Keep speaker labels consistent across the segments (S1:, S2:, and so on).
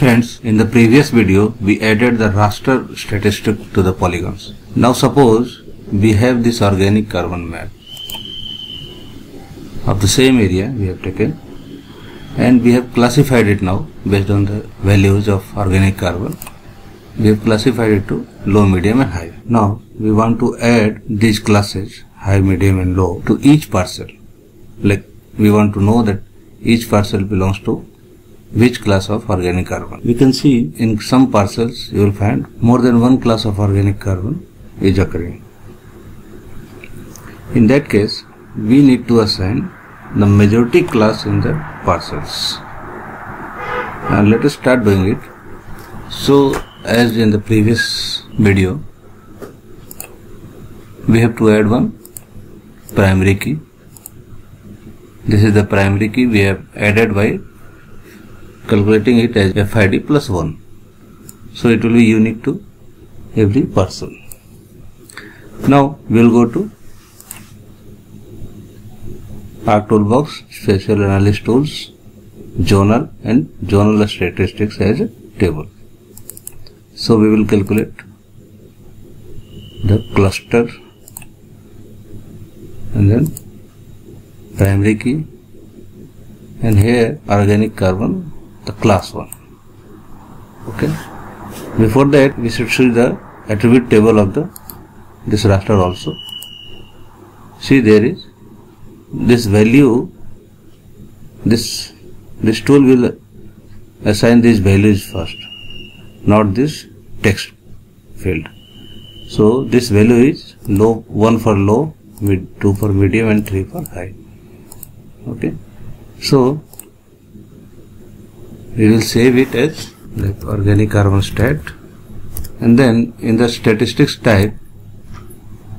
S1: Friends, in the previous video, we added the raster statistic to the polygons. Now suppose we have this organic carbon map of the same area we have taken and we have classified it now based on the values of organic carbon. We have classified it to low, medium and high. Now we want to add these classes high, medium and low to each parcel. Like we want to know that each parcel belongs to which class of organic carbon. We can see in some parcels you will find more than one class of organic carbon is occurring. In that case, we need to assign the majority class in the parcels. Now let us start doing it. So as in the previous video, we have to add one primary key. This is the primary key we have added by calculating it as FID plus 1. So it will be unique to every parcel. Now we will go to our toolbox, spatial analysis tools, zonal and zonal statistics as a table. So we will calculate the cluster and then primary key and here organic carbon the class 1 okay? Before that we should see the attribute table of the this raster also. See there is this value this this tool will assign these values first not this text field. So this value is low 1 for low mid 2 for medium and 3 for high. Okay? So we will save it as like organic carbon stat and then in the statistics type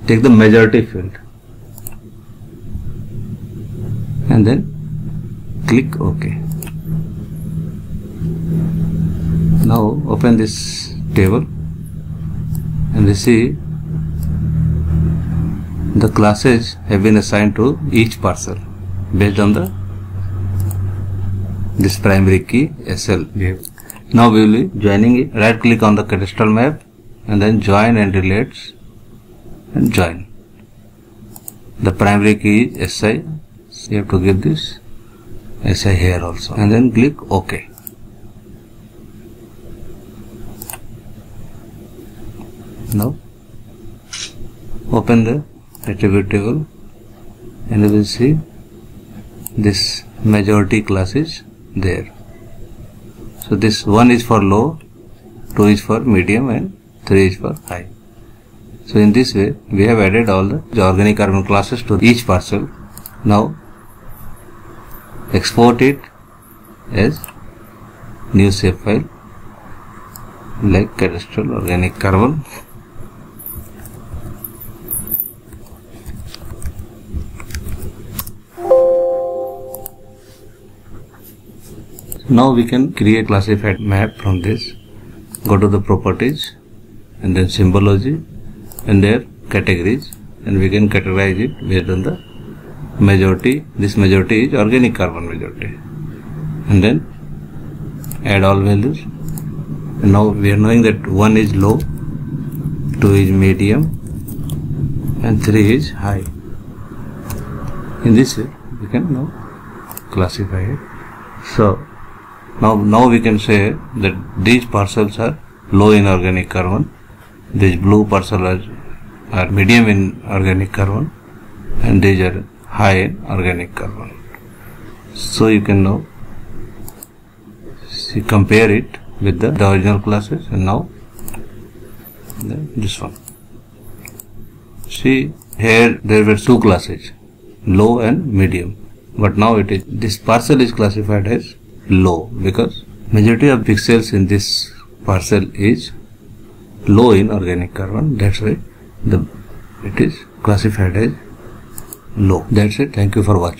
S1: take the majority field. And then click OK. Now open this table. And we see the classes have been assigned to each parcel based on the this primary key SL. Now we will be joining it. Right click on the cadastral map and then join and relates and join. The primary key is SI So you have to give this SI here also and then click OK. Now open the attribute table and you will see this majority class is there. So this 1 is for low, 2 is for medium and 3 is for high. So in this way we have added all the organic carbon classes to each parcel. Now export it as new shape file like cadastral organic carbon now we can create classified map from this. Go to the properties and then symbology and their categories and we can categorize it based on the majority. This majority is organic carbon majority. And then add all values. And now we are knowing that 1 is low 2 is medium and 3 is high. In this way we can now classify it. So now now we can say that these parcels are low in organic carbon these blue parcels are, are medium in organic carbon and these are high in organic carbon. So you can now see, compare it with the, the original classes and now this one. See here there were two classes low and medium but now it is this parcel is classified as low because majority of pixels in this parcel is low in organic carbon that's why the it is classified as low. That's it. Thank you for watching.